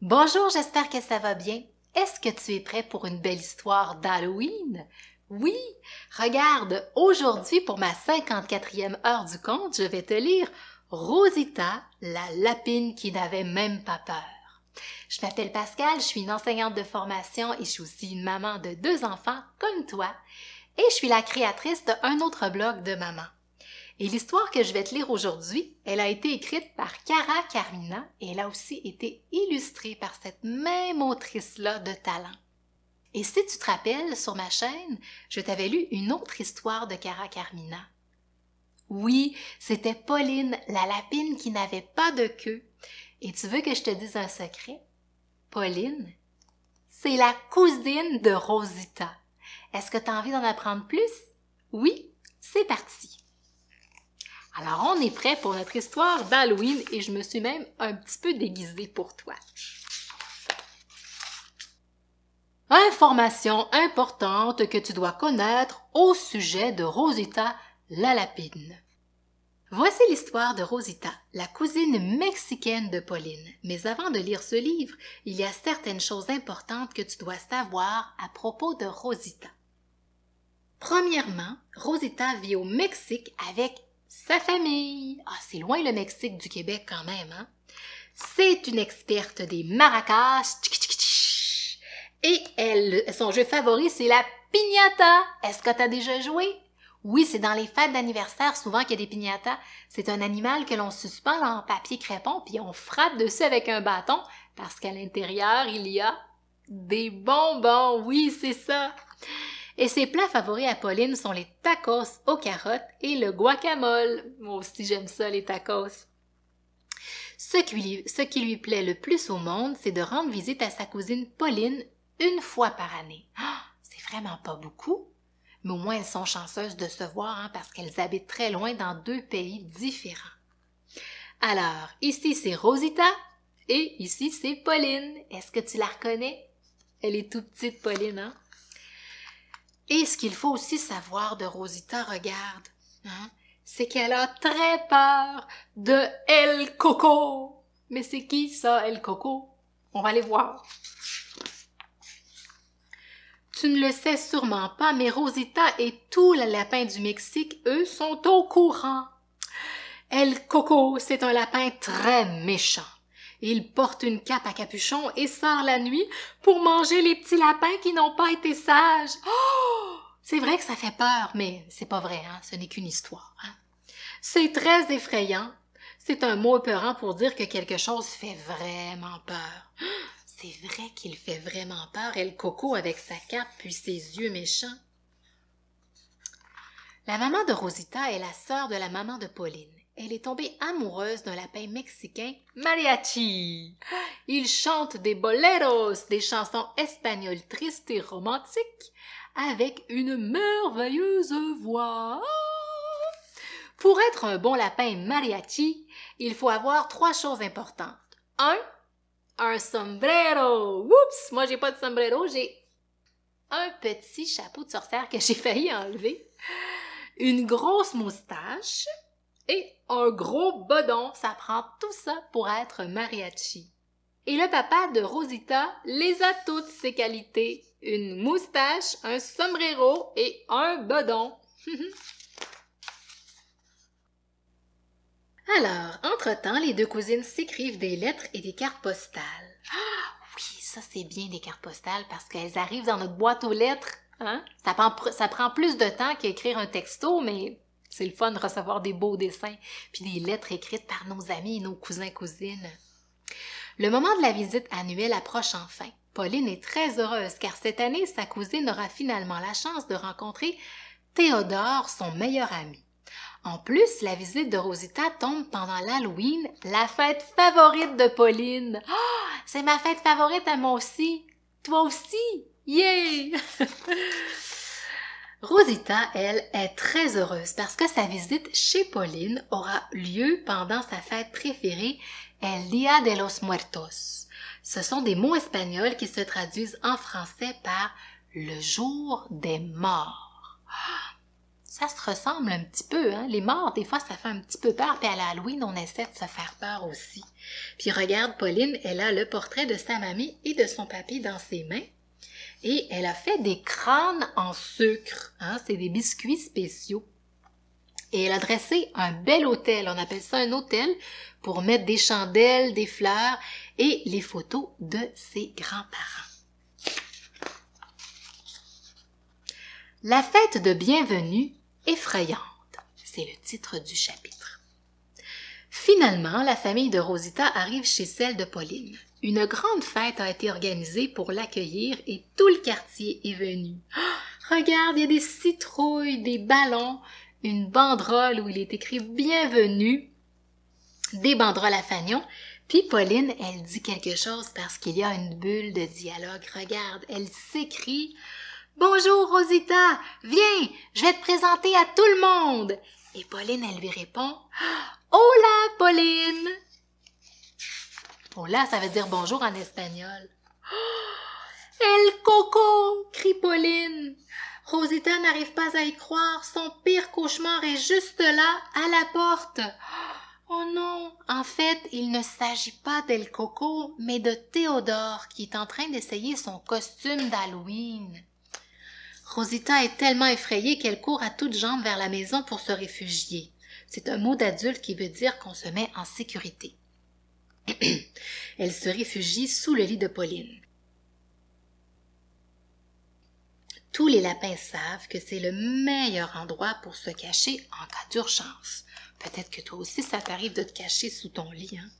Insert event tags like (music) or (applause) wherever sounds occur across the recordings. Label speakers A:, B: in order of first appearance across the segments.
A: Bonjour, j'espère que ça va bien. Est-ce que tu es prêt pour une belle histoire d'Halloween? Oui, regarde, aujourd'hui pour ma 54e heure du conte, je vais te lire Rosita, la lapine qui n'avait même pas peur. Je m'appelle Pascal, je suis une enseignante de formation et je suis aussi une maman de deux enfants comme toi. Et je suis la créatrice d'un autre blog de maman. Et l'histoire que je vais te lire aujourd'hui, elle a été écrite par Cara Carmina et elle a aussi été illustrée par cette même autrice-là de talent. Et si tu te rappelles, sur ma chaîne, je t'avais lu une autre histoire de Cara Carmina. Oui, c'était Pauline, la lapine qui n'avait pas de queue. Et tu veux que je te dise un secret? Pauline, c'est la cousine de Rosita. Est-ce que tu as envie d'en apprendre plus? Oui, c'est parti. Alors, on est prêt pour notre histoire d'Halloween et je me suis même un petit peu déguisée pour toi. Information importante que tu dois connaître au sujet de Rosita la lapine. Voici l'histoire de Rosita, la cousine mexicaine de Pauline. Mais avant de lire ce livre, il y a certaines choses importantes que tu dois savoir à propos de Rosita. Premièrement, Rosita vit au Mexique avec sa famille. Ah, c'est loin le Mexique du Québec quand même, hein? C'est une experte des maracas. Et elle, son jeu favori, c'est la piñata. Est-ce que tu as déjà joué? Oui, c'est dans les fêtes d'anniversaire souvent qu'il y a des piñatas. C'est un animal que l'on suspend en papier crépon puis on frappe dessus avec un bâton parce qu'à l'intérieur, il y a des bonbons. Oui, c'est ça. Et ses plats favoris à Pauline sont les tacos aux carottes et le guacamole. Moi aussi j'aime ça, les tacos. Ce qui, lui, plaît le plus au monde, c'est de rendre visite à sa cousine Pauline une fois par année. Ah, c'est vraiment pas beaucoup, mais au moins elles sont chanceuses de se voir hein, parce qu'elles habitent très loin dans deux pays différents. Alors, ici c'est Rosita et ici c'est Pauline. Est-ce que tu la reconnais? Elle est toute petite, Pauline, hein? Et ce qu'il faut aussi savoir de Rosita, regarde, hein, c'est qu'elle a très peur de El Coco. Mais c'est qui ça, El Coco? On va aller voir. Tu ne le sais sûrement pas, mais Rosita et tous les lapins du Mexique, eux, sont au courant. El Coco, c'est un lapin très méchant. Il porte une cape à capuchon et sort la nuit pour manger les petits lapins qui n'ont pas été sages. Oh! C'est vrai que ça fait peur, mais c'est pas vrai, hein? Ce n'est qu'une histoire. Hein? C'est très effrayant. C'est un mot épeurant pour dire que quelque chose fait vraiment peur. (gasps) C'est vrai qu'il fait vraiment peur, El Coco avec sa cape puis ses yeux méchants. La maman de Rosita est la sœur de la maman de Pauline elle est tombée amoureuse d'un lapin mexicain mariachi. (gasps) Il chante des boleros, des chansons espagnoles tristes et romantiques, avec une merveilleuse voix. Pour être un bon lapin mariachi, il faut avoir trois choses importantes. Un, un sombrero. Oups, moi j'ai pas de sombrero, j'ai un petit chapeau de sorcière que j'ai failli enlever. Une grosse moustache et un gros bedon, ça prend tout ça pour être mariachi. Et le papa de Rosita les a toutes ces qualités. Une moustache, un sombrero et un bedon. (laughs) Alors, entre-temps, les deux cousines s'écrivent des lettres et des cartes postales. Ah oui, ça c'est bien des cartes postales parce qu'elles arrivent dans notre boîte aux lettres. Hein? Ça, prend, ça prend plus de temps qu'écrire un texto, mais c'est le fun de recevoir des beaux dessins, puis des lettres écrites par nos amis et nos cousins-cousines. Le moment de la visite annuelle approche enfin. Pauline est très heureuse car cette année, sa cousine aura finalement la chance de rencontrer Théodore, son meilleur ami. En plus, la visite de Rosita tombe pendant l'Halloween, la fête favorite de Pauline. oh, c'est ma fête favorite à moi aussi. Toi aussi? Yay! (laughs) Rosita, elle, est très heureuse parce que sa visite chez Pauline aura lieu pendant sa fête préférée, El Día de los Muertos. Ce sont des mots espagnols qui se traduisent en français par le jour des morts. ça se ressemble un petit peu, hein. Les morts, des fois, ça fait un petit peu peur, puis à Halloween, on essaie de se faire peur aussi. Puis regarde, Pauline, elle a le portrait de sa mamie et de son papy dans ses mains. Et elle a fait des crânes en sucre, hein. C'est des biscuits spéciaux. Et elle a dressé un bel hôtel, on appelle ça un hôtel, pour mettre des chandelles, des fleurs et les photos de ses grands-parents. La fête de bienvenue effrayante, c'est le titre du chapitre. Finalement, la famille de Rosita arrive chez celle de Pauline. Une grande fête a été organisée pour l'accueillir et tout le quartier est venu. Oh, regarde, il y a des citrouilles, des ballons, une banderole où il est écrit Bienvenue, des banderoles à fanion. Puis Pauline, elle dit quelque chose parce qu'il y a une bulle de dialogue. Regarde, elle s'écrit Bonjour Rosita, viens, je vais te présenter à tout le monde. Et Pauline, elle lui répond Hola Pauline. Hola, ça veut dire bonjour en espagnol. (gasps) El Coco, crie Pauline. Rosita n'arrive pas à y croire, son pire cauchemar est juste là, à la porte. (gasps) Oh non, en fait, il ne s'agit pas d'El Coco, mais de Théodore qui est en train d'essayer son costume d'Halloween. Rosita est tellement effrayée qu'elle court à toutes jambes vers la maison pour se réfugier. C'est un mot d'adulte qui veut dire qu'on se met en sécurité. (clears throat) Elle se réfugie sous le lit de Pauline. Tous les lapins savent que c'est le meilleur endroit pour se cacher en cas d'urgence. Peut-être que toi aussi ça t'arrive de te cacher sous ton lit, hein?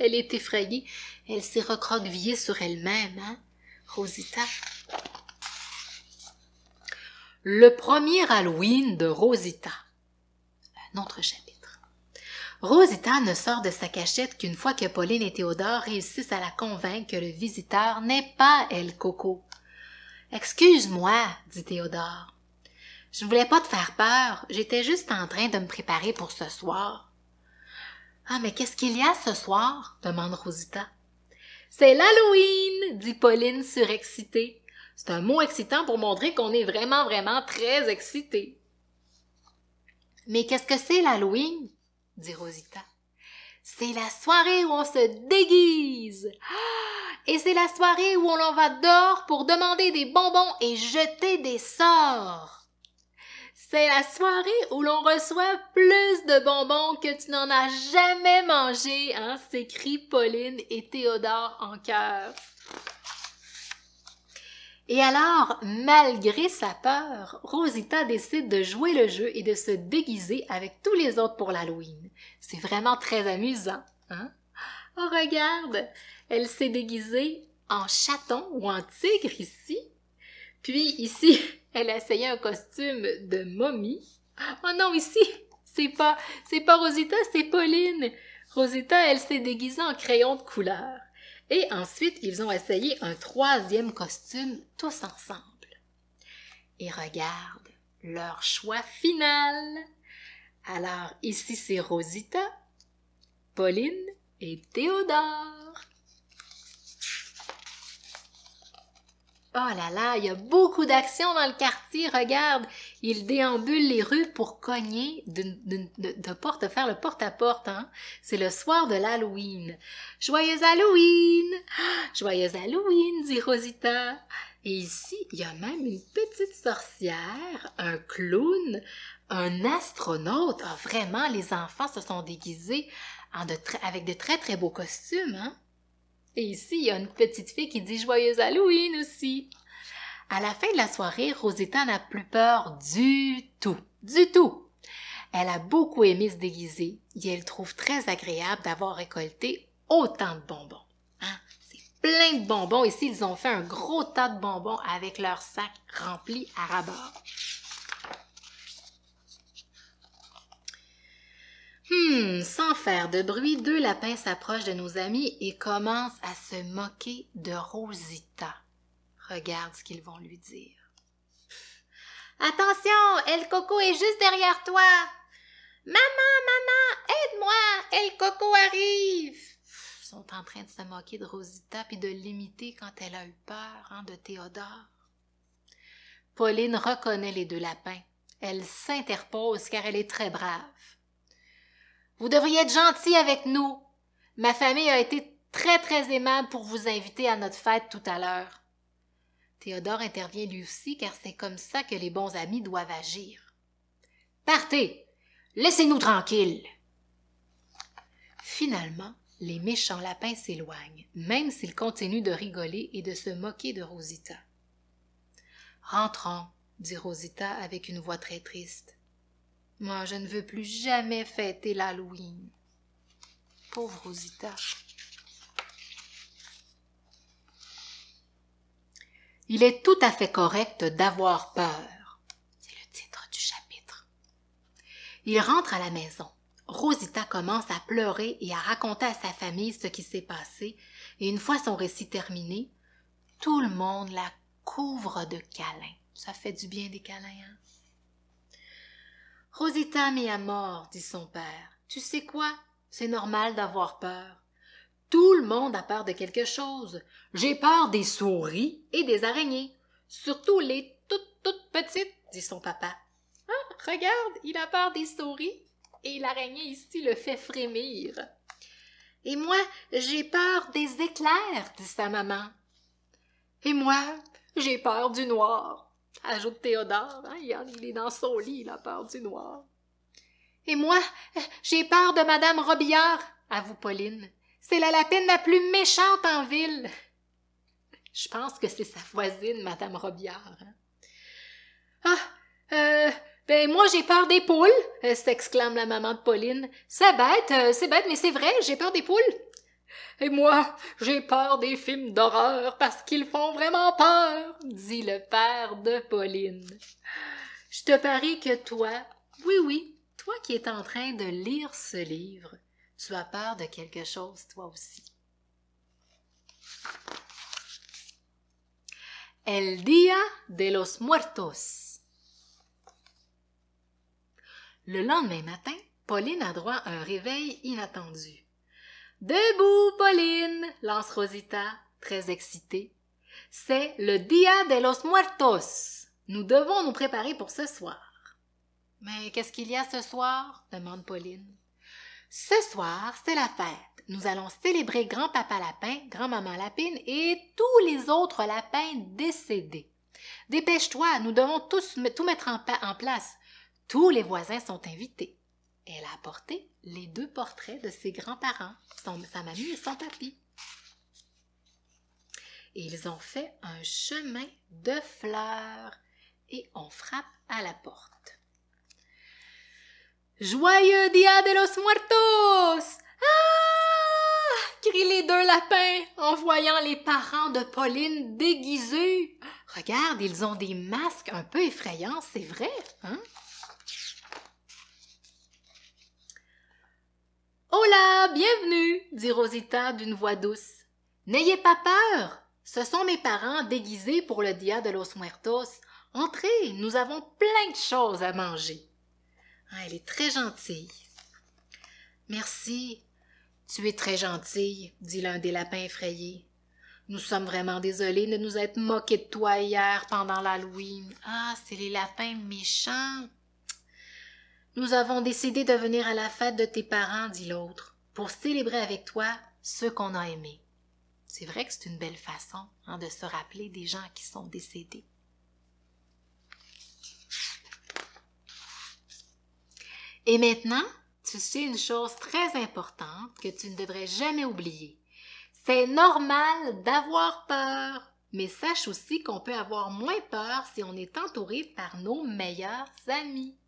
A: Elle est effrayée, elle s'est recroquevillée sur elle-même, hein? Rosita le premier Halloween de Rosita. Un autre chapitre. Rosita ne sort de sa cachette qu'une fois que Pauline et Théodore réussissent à la convaincre que le visiteur n'est pas El Coco. Excuse-moi, dit Théodore. Je ne voulais pas te faire peur, j'étais juste en train de me préparer pour ce soir. Ah, mais qu'est-ce qu'il y a ce soir? demande Rosita. C'est l'Halloween, dit Pauline surexcitée. C'est un mot excitant pour montrer qu'on est vraiment, vraiment très excité. Mais qu'est-ce que c'est l'Halloween? dit Rosita. C'est la soirée où on se déguise. C'est la soirée où on va dehors pour demander des bonbons et jeter des sorts. C'est la soirée où l'on reçoit plus de bonbons que tu n'en as jamais mangé, hein, s'écrit Pauline et Théodore en chœur. Et alors, malgré sa peur, Rosita décide de jouer le jeu et de se déguiser avec tous les autres pour l'Halloween. C'est vraiment très amusant, hein? Oh, regarde! Elle s'est déguisée en chaton ou en tigre ici. Puis ici, (laughs) elle a essayé un costume de momie. Oh non, ici, c'est pas, c'est pas Rosita, c'est Pauline. Rosita, elle s'est déguisée en crayon de couleur. Et ensuite, ils ont essayé un troisième costume tous ensemble. Et regarde leur choix final. Alors, ici, c'est Rosita, Pauline et Théodore. Oh là là, il y a beaucoup d'actions dans le quartier, regarde. Ils déambulent les rues pour cogner de, porte, faire le porte-à-porte, hein. C'est le soir de l'Halloween. Joyeux Halloween! (gasps) Joyeux Halloween, dit Rosita. Et ici, il y a même une petite sorcière, un clown, un astronaute. Ah, vraiment, les enfants se sont déguisés avec de très très beaux costumes, hein. Et ici, il y a une petite fille qui dit Joyeux Halloween aussi. À la fin de la soirée, Rosetta n'a plus peur du tout. Du tout. Elle a beaucoup aimé se déguiser et elle trouve très agréable d'avoir récolté autant de bonbons. Hein? C'est plein de bonbons. Ici, ils ont fait un gros tas de bonbons avec leur sac rempli à rabord. Hmm, sans faire de bruit, deux lapins s'approchent de nos amis et commencent à se moquer de Rosita. Regarde ce qu'ils vont lui dire. Attention, El Coco est juste derrière toi. Maman, maman, aide-moi, El Coco arrive. Ils sont en train de se moquer de Rosita puis de l'imiter quand elle a eu peur hein, de Théodore. Pauline reconnaît les deux lapins. Elle s'interpose car elle est très brave. Vous devriez être gentil avec nous. Ma famille a été très très aimable pour vous inviter à notre fête tout à l'heure. Théodore intervient lui aussi car c'est comme ça que les bons amis doivent agir. Partez. Laissez-nous tranquilles. Finalement, les méchants lapins s'éloignent, même s'ils continuent de rigoler et de se moquer de Rosita. Rentrons, dit Rosita avec une voix très triste. Moi, je ne veux plus jamais fêter l'Halloween. Pauvre Rosita. Il est tout à fait correct d'avoir peur. C'est le titre du chapitre. Il rentre à la maison. Rosita commence à pleurer et à raconter à sa famille ce qui s'est passé, et une fois son récit terminé, tout le monde la couvre de câlins. Ça fait du bien des câlins, hein? Rosita, mi mort, dit son père. Tu sais quoi? C'est normal d'avoir peur. Tout le monde a peur de quelque chose. J'ai peur des souris et des araignées. Surtout les toutes, toutes petites, dit son papa. Ah, regarde, il a peur des souris et l'araignée ici le fait frémir. Et moi, j'ai peur des éclairs, dit sa maman. Et moi, j'ai peur du noir, ajoute Théodore. Hein, il est dans son lit, il a peur du noir. Et moi, j'ai peur de Madame Robillard, avoue Pauline. C'est la lapine la plus méchante en ville. Je pense que c'est sa voisine, Madame Robillard. Hein. Ah, euh, ben moi j'ai peur des poules, euh, s'exclame la maman de Pauline. C'est bête, euh, c'est bête, mais c'est vrai, j'ai peur des poules. Et moi, j'ai peur des films d'horreur parce qu'ils font vraiment peur, dit le père de Pauline. Je te parie que toi, oui, oui, toi qui es en train de lire ce livre, tu as peur de quelque chose, toi aussi. El Día de los Muertos. Le lendemain matin, Pauline a droit à un réveil inattendu. Debout, Pauline, lance Rosita, très excitée. C'est le Dia de los Muertos. Nous devons nous préparer pour ce soir. Mais qu'est-ce qu'il y a ce soir? demande Pauline. Ce soir, c'est la fête. Nous allons célébrer grand-papa lapin, grand-maman lapine et tous les autres lapins décédés. Dépêche-toi, nous devons tous tout mettre en, en place. Tous les voisins sont invités. Elle a apporté les deux portraits de ses grands-parents, sa mamie et son papy. Et ils ont fait un chemin de fleurs et on frappe à la porte. Joyeux Dia de los Muertos! Ah! crient les deux lapins en voyant les parents de Pauline déguisés. Regarde, ils ont des masques un peu effrayants, c'est vrai, hein? Hola, bienvenue, dit Rosita d'une voix douce. N'ayez pas peur. Ce sont mes parents déguisés pour le Dia de los Muertos. Entrez, nous avons plein de choses à manger. Ah, elle est très gentille. Merci. Tu es très gentille, dit l'un des lapins effrayés. Nous sommes vraiment désolés de nous être moqués de toi hier pendant l'Halloween. Ah, c'est les lapins méchants. Nous avons décidé de venir à la fête de tes parents, dit l'autre, pour célébrer avec toi ceux qu'on a aimés. C'est vrai que c'est une belle façon hein, de se rappeler des gens qui sont décédés. Et maintenant, tu sais une chose très importante que tu ne devrais jamais oublier. C'est normal d'avoir peur, mais sache aussi qu'on peut avoir moins peur si on est entouré par nos meilleurs amis.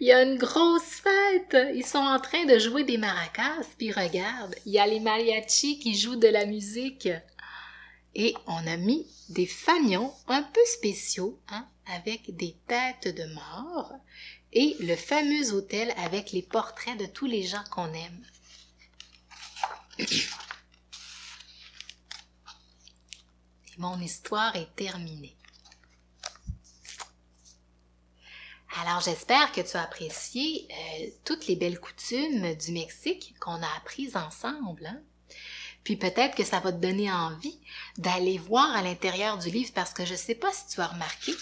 A: Il y a une grosse fête. Ils sont en train de jouer des maracas, puis regarde, il y a les mariachis qui jouent de la musique. Et on a mis des fanions un peu spéciaux, hein, avec des têtes de mort, et le fameux hôtel avec les portraits de tous les gens qu'on aime. mon histoire est terminée. Alors j'espère que tu as apprécié euh, toutes les belles coutumes du Mexique qu'on a apprises ensemble. Hein. Puis peut-être que ça va te donner envie d'aller voir à l'intérieur du livre parce que je ne sais pas si tu as remarqué,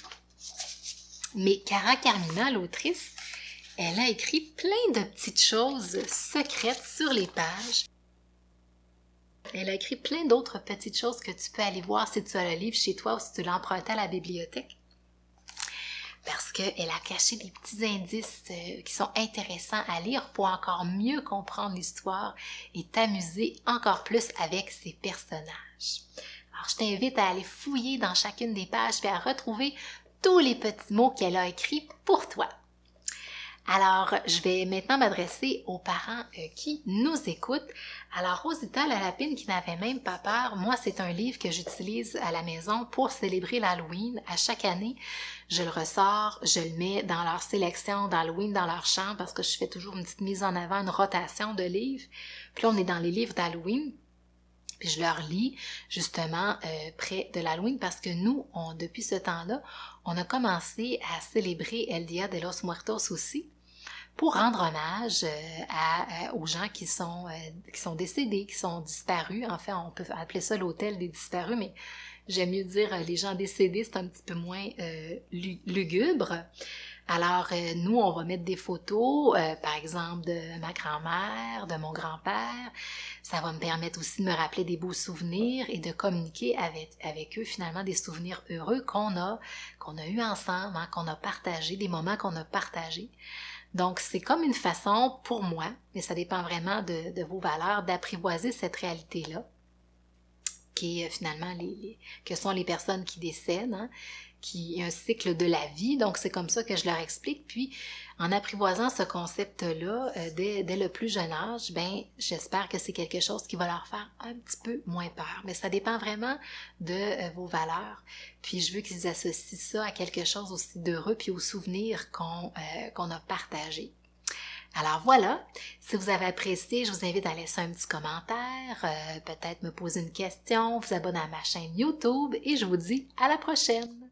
A: Mais Cara Carmina, l'autrice, elle a écrit plein de petites choses secrètes sur les pages. Elle a écrit plein d'autres petites choses que tu peux aller voir si tu as le livre chez toi ou si tu l'as emprunté à la bibliothèque. Parce qu'elle a caché des petits indices euh, qui sont intéressants à lire pour encore mieux comprendre l'histoire et t'amuser encore plus avec ses personnages. Alors, je t'invite à aller fouiller dans chacune des pages et à retrouver tous les petits mots qu'elle a écrits pour toi. Alors, je vais maintenant m'adresser aux parents euh, qui nous écoutent. Alors, Rosita la lapine qui n'avait même pas peur, moi, c'est un livre que j'utilise à la maison pour célébrer l'Halloween. À chaque année, je le ressors, je le mets dans leur sélection d'Halloween, dans leur chambre, parce que je fais toujours une petite mise en avant, une rotation de livres. Puis là, on est dans les livres d'Halloween. Puis je leur lis justement euh, près de l'Halloween parce que nous, on, depuis ce temps-là, on a commencé à célébrer El Dia de los Muertos aussi pour rendre hommage euh, aux gens qui sont, euh, qui sont décédés, qui sont disparus. En fait, on peut appeler ça l'hôtel des disparus, mais j'aime mieux dire les gens décédés, c'est un petit peu moins lugubre. Alors, euh, nous, on va mettre des photos, euh, par exemple, de ma grand-mère, de mon grand-père. Ça va me permettre aussi de me rappeler des beaux souvenirs et de communiquer avec, avec eux, finalement, des souvenirs heureux qu'on a, qu'on a eu ensemble, hein, qu'on a partagé, des moments qu'on a partagés. Donc, c'est comme une façon, pour moi, mais ça dépend vraiment de, de vos valeurs, d'apprivoiser cette réalité-là, qui euh, finalement que sont les personnes qui décèdent, hein, qui est un cycle de la vie. Donc, c'est comme ça que je leur explique. Puis, en apprivoisant ce concept-là euh, dès, dès, le plus jeune âge, ben, j'espère que c'est quelque chose qui va leur faire un petit peu moins peur. Mais ça dépend vraiment de euh, vos valeurs. Puis, je veux qu'ils associent ça à quelque chose aussi d'heureux puis aux souvenirs qu'on qu'on a partagés. Alors voilà, si vous avez apprécié, je vous invite à laisser un petit commentaire, peut-être me poser une question, vous abonner à ma chaîne YouTube et je vous dis à la prochaine.